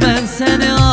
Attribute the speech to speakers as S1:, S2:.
S1: ben seni